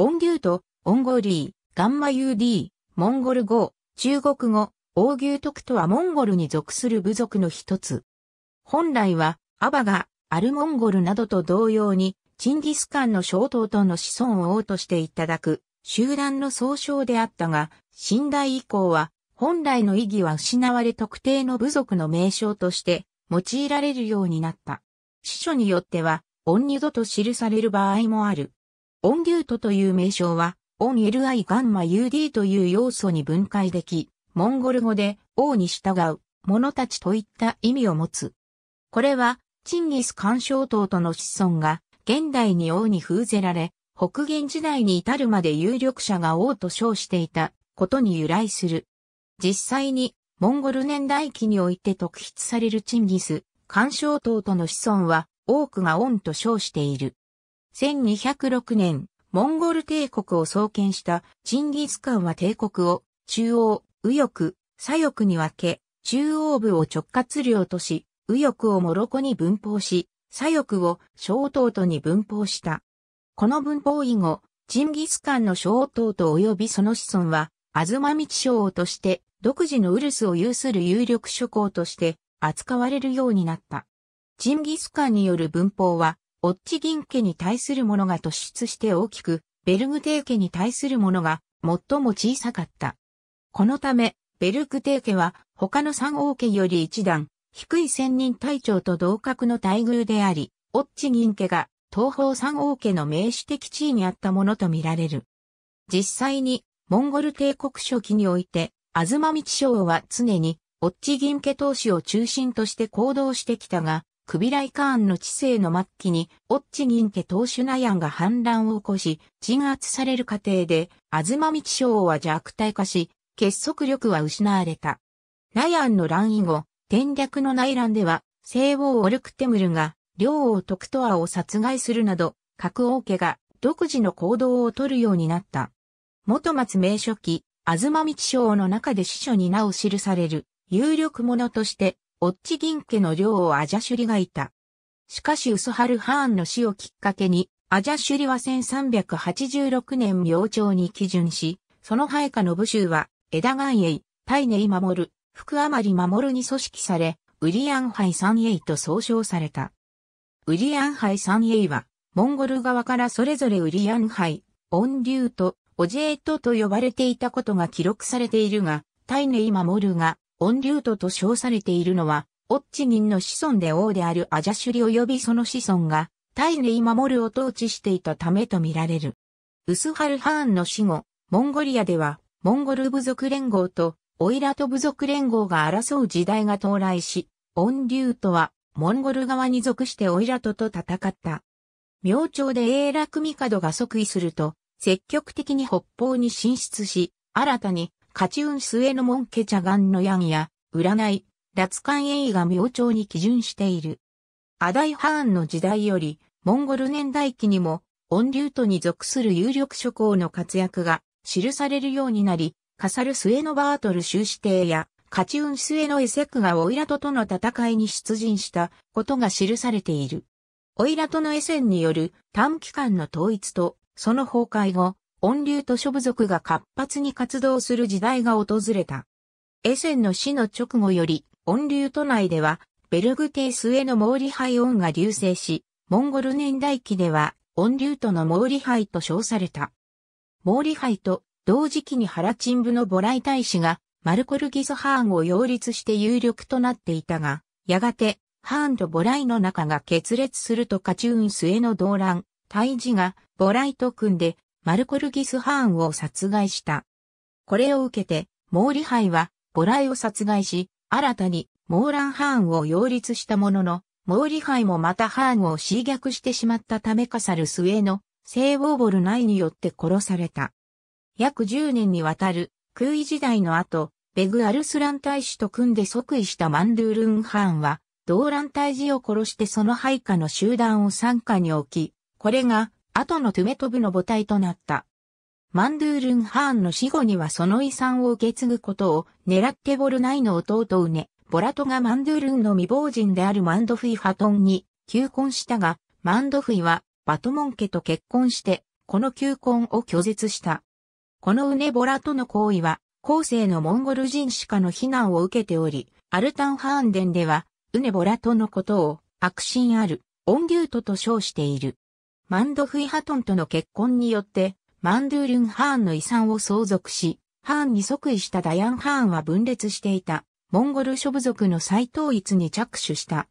オンデュート、オンゴリー、ガンマ UD、モンゴル語、中国語、オーギュートクとはモンゴルに属する部族の一つ。本来は、アバが、アルモンゴルなどと同様に、チンギスカンの小党との子孫を王としていただく、集団の総称であったが、近代以降は、本来の意義は失われ特定の部族の名称として用いられるようになった。司書によっては、オンニドと記される場合もある。オンデュートという名称は、オン LI ガンマ UD という要素に分解でき、モンゴル語で王に従う者たちといった意味を持つ。これは、チンギス干渉党との子孫が現代に王に封ぜられ、北元時代に至るまで有力者が王と称していたことに由来する。実際に、モンゴル年代記において特筆されるチンギス、干渉党との子孫は多くが王と称している。1206年、モンゴル帝国を創建したチンギスカンは帝国を中央、右翼、左翼に分け、中央部を直轄領とし、右翼をモロコに分封し、左翼を小東都に分封した。この分封以後、チンギスカンの小東都及びその子孫は、アズマミチ将として独自のウルスを有する有力諸侯として扱われるようになった。チンギスカンによる文法は、オッチギン家に対するものが突出して大きく、ベルグテー家に対するものが最も小さかった。このため、ベルグテー家は他の三王家より一段、低い千人隊長と同格の待遇であり、オッチギン家が東方三王家の名手的地位にあったものとみられる。実際に、モンゴル帝国初期において、アズマミチ将は常に、オッチギン家当主を中心として行動してきたが、クビライカーンの治世の末期に、オッチギン家当主ナヤンが反乱を起こし、鎮圧される過程で、アズマミチ将は弱体化し、結束力は失われた。ナヤンの乱以後、天略の内乱では、西欧オルクテムルが、両王徳トアを殺害するなど、各王家が独自の行動を取るようになった。元松名書記、アズマミチ将の中で司書に名を記される、有力者として、オッチ銀家の領をアジャシュリがいた。しかしウスハルハーンの死をきっかけに、アジャシュリは1386年明朝に基準し、その配下の部州は、枝岩栄、大ネイ守る、福余り守に組織され、ウリアンハイ三栄と総称された。ウリアンハイ三栄は、モンゴル側からそれぞれウリアンハイ、オンリュート、オジェートと呼ばれていたことが記録されているが、大ネイ守るが、オンリュートと称されているのは、オッチギンの子孫で王であるアジャシュリ及びその子孫が、タイネイ守るを統治していたためとみられる。ウスハルハーンの死後、モンゴリアでは、モンゴル部族連合とオイラト部族連合が争う時代が到来し、オンリュートは、モンゴル側に属してオイラトと戦った。明朝で永楽帝が即位すると、積極的に北方に進出し、新たにカチュン末の門家茶岩のヤンや、占い、脱艦営が明朝に基準している。アダイハーンの時代より、モンゴル年代記にも、オンリュートに属する有力諸侯の活躍が記されるようになり、カサル末のバートル修士帝や、カチュン末のエセクがオイラトとの戦いに出陣したことが記されている。オイラトのエセンによる短期間の統一と、その崩壊後、音流と諸部族が活発に活動する時代が訪れた。エセンの死の直後より、音流都内では、ベルグテースへの毛利杯音が流星し、モンゴル年代記では、音流都の毛利杯と称された。毛利杯と同時期にハラチン部のボライ大使が、マルコルギスハーンを擁立して有力となっていたが、やがて、ハーンとボライの仲が決裂するとカチューン末の動乱、大治がボライと組んでマルコルギス・ハーンを殺害した。これを受けて、モーリハイは、ボライを殺害し、新たに、モーラン・ハーンを擁立したものの、モーリハイもまたハーンを襲逆してしまったためかさる末の、聖ウォーボル内によって殺された。約10年にわたる空位時代の後、ベグ・アルスラン大使と組んで即位したマンドゥールン・ハーンは、動乱大使を殺してその配下の集団を参加に置き、これが後のトゥメトブの母体となった。マンドゥールン・ハーンの死後にはその遺産を受け継ぐことを狙ってボルナイの弟ウネ、ボラトがマンドゥールンの未亡人であるマンドフィ・ファトンに求婚したが、マンドフィはバトモン家と結婚してこの求婚を拒絶した。このウネボラとの行為は、後世のモンゴル人士家の非難を受けており、アルタンハーン伝では、ウネボラとのことを、悪心ある、オンデュートと称している。マンドフイハトンとの結婚によって、マンドゥールンハーンの遺産を相続し、ハーンに即位したダヤンハーンは分裂していた、モンゴル諸部族の再統一に着手した。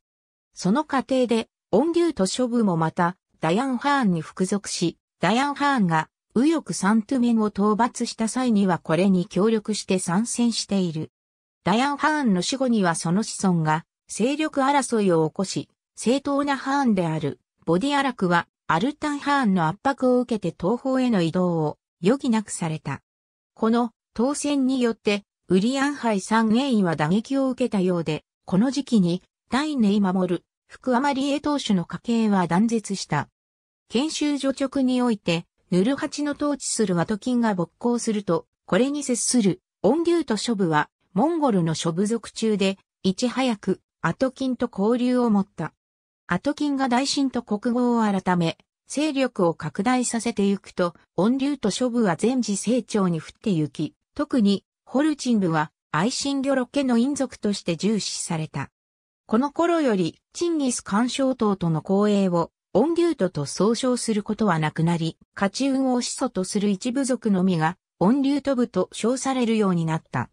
その過程で、オンデュート諸部もまた、ダヤンハーンに服属し、ダヤンハーンが右翼サントゥメンを討伐した際にはこれに協力して参戦している。ダヤンハーンの死後にはその子孫が勢力争いを起こし、正当なハーンであるボディアラクはアルタンハーンの圧迫を受けて東方への移動を余儀なくされた。この当選によってウリアンハイ三英イは打撃を受けたようで、この時期に大ネイ守る福アマリエ当主の家系は断絶した。研修所直において、ヌルハチの統治するワトキンが勃興すると、これに接する、オンデュート諸部は、モンゴルの諸部族中で、いち早く、アトキンと交流を持った。アトキンが大神と国語を改め、勢力を拡大させてゆくと、オンデュート諸部は全時成長に降ってゆき、特に、ホルチン部は、愛心魚ロケの陰族として重視された。この頃より、チンギス干渉党との交易を、オンデュートと総称することはなくなり、カチウンを始祖とする一部族のみが、オンリュート部と称されるようになった。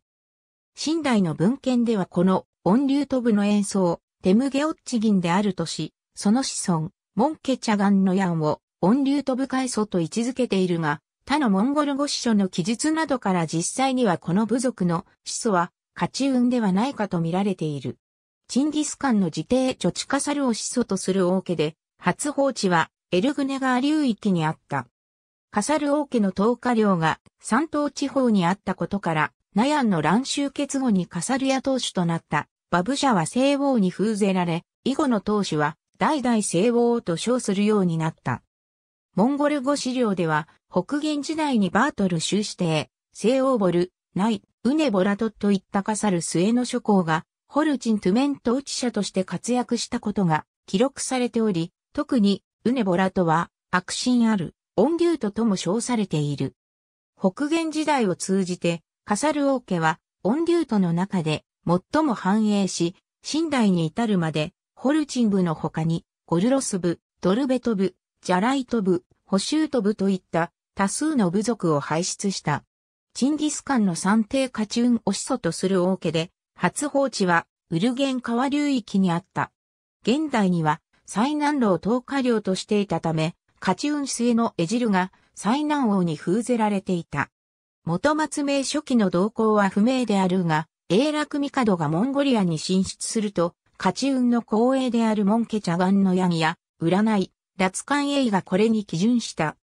新代の文献ではこのオンリュート部の演奏、テムゲオッチギンであるとし、その子孫、モンケチャガンのヤンをオンリュート部階祖と位置づけているが、他のモンゴル語史書の記述などから実際にはこの部族の始祖はカチウンではないかと見られている。チンギスカンの自邸チョチカサルを始祖とする王家で、初放置はエルグネ川流域にあった。カサル王家の投下領が山東地方にあったことから、ナヤンの乱終結後にカサルヤ当主となったバブシャは西王に封ぜられ、以後の当主は代々西王と称するようになった。モンゴル語資料では、北元時代にバートル州指定、西王ボル、ナイ、ウネボラトといったカサル末の諸侯がホルチン・トゥメン統治者として活躍したことが記録されており、特にウネボラトは悪心あるオンデュートとも称されている。北元時代を通じてカサル王家はオンデュートの中で最も繁栄し、寝台に至るまでホルチン部の他にゴルロス部、ドルベト部、ジャライト部、ホシュート部といった多数の部族を輩出した。チンギスカンの三帝カチュンを始祖とする王家で、初放置はウルゲン川流域にあった。現代には最南路を投下領としていたため、カチュン末のエジルが最南王に封ぜられていた。元松明初期の動向は不明であるが、永楽帝がモンゴリアに進出すると、カチウンの公営であるモンケチャガンのヤギや、占い、脱艦営がこれに基準した。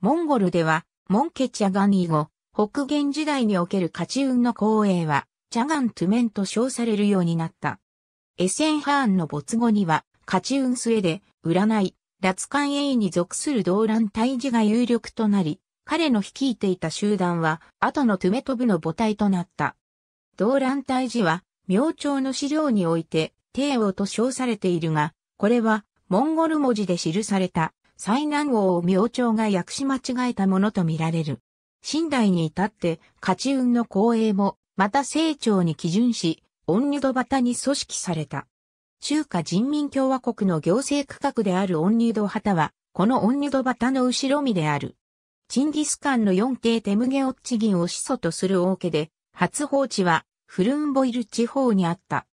モンゴルでは、モンケチャガン以後、北元時代におけるカチウンの公営は、チャガントゥメンと称されるようになった。エセンハーンの没後には、カチウンスエで、占い、脱艦営に属する動乱退治が有力となり、彼の率いていた集団は、後のトゥメトブの母体となった。動乱退治は、明朝の資料において、帝王と称されているが、これは、モンゴル文字で記された、最南王を明朝が訳し間違えたものとみられる。清代に至って、カチウンの公営も、また清朝に基準し、オンニュドバタに組織された。中華人民共和国の行政区画であるオンニュドハタは、このオンニュドバタの後ろ身である。チンギスカンの四帝テムゲオッチ銀を始祖とする王家で、初放置はフルンボイル地方にあった。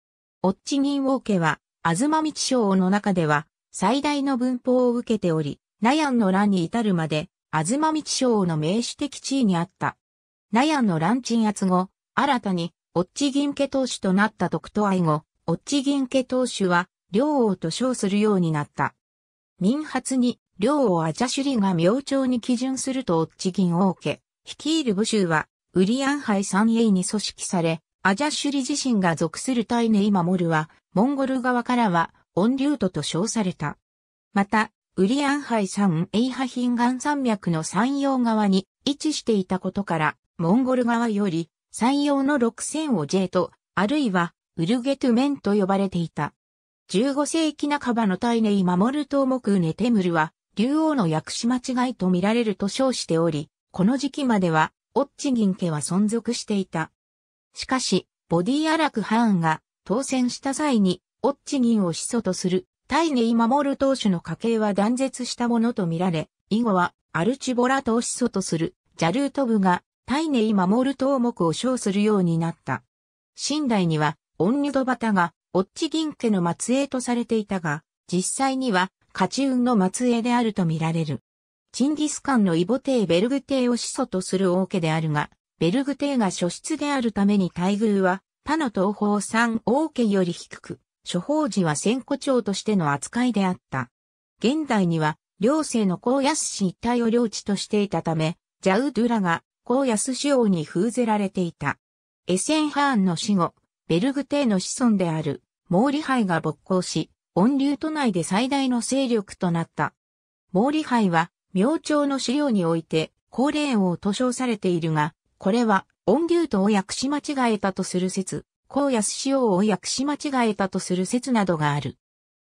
オッチ銀王家は、アズマミチ省の中では、最大の文法を受けており、ナヤンの乱に至るまで、アズマミチ省の名手的地位にあった。ナヤンの乱鎮圧後、新たに、オッチ銀家当主となった徳と愛後、オッチ銀家当主は、両王と称するようになった。民発に、両王アジャシュリが明朝に基準するとオッチ銀王家、率いる武州は、ウリアンハイ三英に組織され、アジャシュリ自身が属するタイネイマモルは、モンゴル側からは、オンリュートと称された。また、ウリアンハイ山エイハヒンガン山脈の山陽側に位置していたことから、モンゴル側より山陽の6000を J と、あるいは、ウルゲトゥメンと呼ばれていた。15世紀半ばのタイネイ・マモルトーモクーネテムルは、竜王の訳し間違いと見られると称しており、この時期までは、オッチギン家は存続していた。しかし、ボディアラクハーンが当選した際に、オッチギンを始祖とする、タイネイ守る当主の家系は断絶したものとみられ、以後は、アルチボラトを始祖とする、ジャルート部が、タイネイ守る頭目を称するようになった。清代には、オンニュドバタが、オッチ銀家の末裔とされていたが、実際には、カチウンの末裔であるとみられる。チンギスカンのイボテイベルグ帝を始祖とする王家であるが、ベルグ帝が初出であるために待遇は、他の東方三王家より低く、諸法時は先古長としての扱いであった。現代には、両世の高安氏一帯を領地としていたため、ジャウドゥラが高安氏王に封ぜられていた。エセンハーンの死後、ベルグ帝の子孫である、毛利杯が勃興し、温流都内で最大の勢力となった。毛利杯は、明朝の資料において、高齢王と称されているが、これは、温流とを訳し間違えたとする説、高安氏王を訳し間違えたとする説などがある。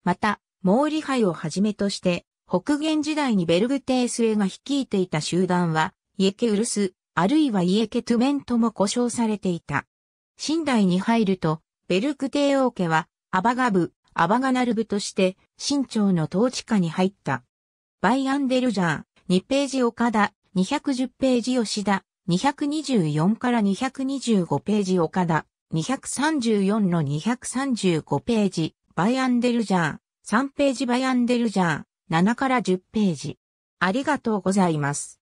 また、毛利杯をはじめとして、北元時代にベルグ帝末が率いていた集団は、イエケウルス、あるいはイエケトゥメンとも呼称されていた。清代に入ると、ベルク帝王家は、アバガ部、アバガナル部として、清朝の統治下に入った。バイアンデルジャー、2ページ岡田、210ページ吉田、224から225ページ岡田、234の235ページ、バイアンデルジャー、3ページバイアンデルジャー、7から10ページ。ありがとうございます。